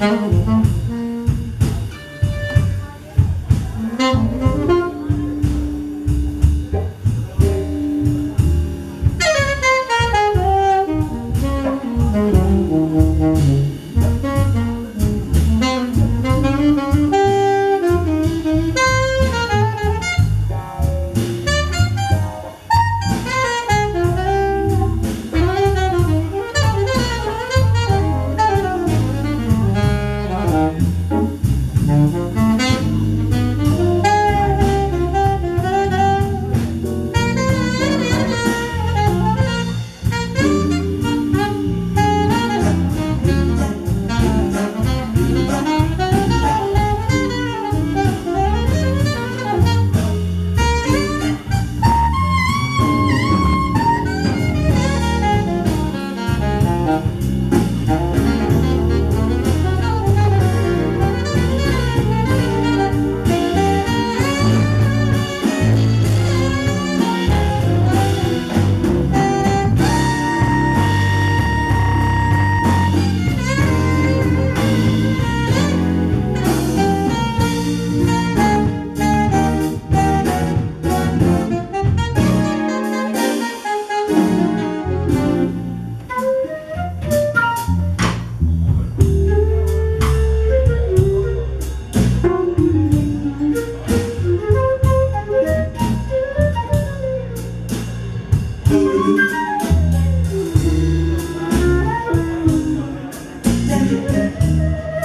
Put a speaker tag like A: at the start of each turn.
A: Müzik you.